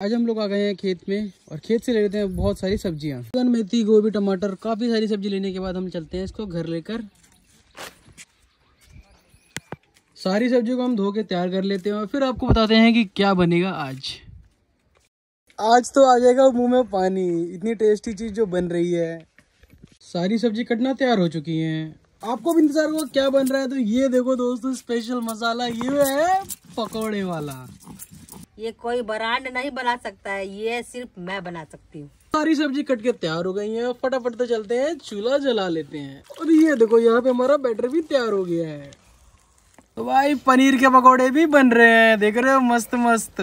आज हम लोग आ गए हैं खेत में और खेत से ले लेते हैं बहुत सारी सब्ज़ियाँ। मेथी गोभी, टमाटर, काफ़ी सारी सब्ज़ी लेने के बाद हम चलते हैं इसको घर लेकर। सारी सब्जियों को हम धो के तैयार कर लेते हैं और फिर आपको बताते हैं कि क्या बनेगा आज। आज तो आ जाएगा मुँह में पानी, इतनी टेस्टी चीज़ जो बन रही है। सारी सब्ज़ी कटना तैयार हो चुकी है। आपको भी इंतज़ार होगा क्या बन रहा है तो ये देखो दोस्तों स्पेशल मसाला, ये है पकौड़े वाला। ये कोई ब्रांड नहीं बना सकता है, ये सिर्फ़ मैं बना सकती हूँ। सारी सब्ज़ी कट के तैयार हो गई है, फटाफट तो चलते हैं, चूल्हा जला लेते हैं। और ये देखो, यहाँ पे हमारा बैटर भी तैयार हो गया है। तो भाई, पनीर के पकौड़े भी बन रहे हैं, देख रहे हो, मस्त मस्त।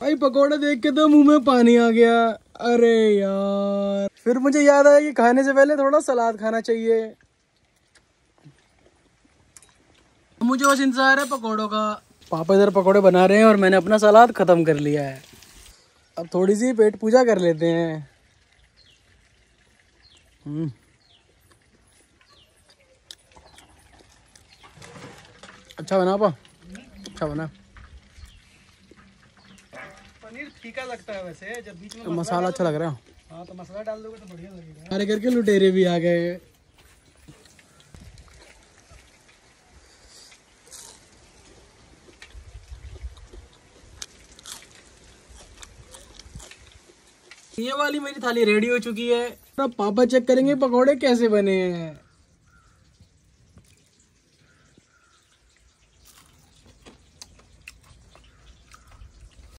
भाई, पकौड़े देख के तो मुँह में पानी आ गया। अरे यार, फिर मुझे याद आया कि खाने से पहले थोड़ा सलाद खाना चाहिए। मुझे बस इंतज़ार है पकौड़ों का। पापा इधर पकौड़े बना रहे हैं और मैंने अपना सलाद खत्म कर लिया है। अब थोड़ी सी पेट पूजा कर लेते हैं। हम्म। अच्छा बना पा अच्छा बना। पनीर फीका लगता है वैसे जब बीच में तो मसाला अच्छा लग रहा है। हाँ तो मसाला डाल दोगे तो बढ़िया लगेगा। हमारे घर के लुटेरे भी आ गए। ये वाली मेरी थाली रेडी हो चुकी है। अब पापा चेक करेंगे पकौड़े कैसे बने हैं।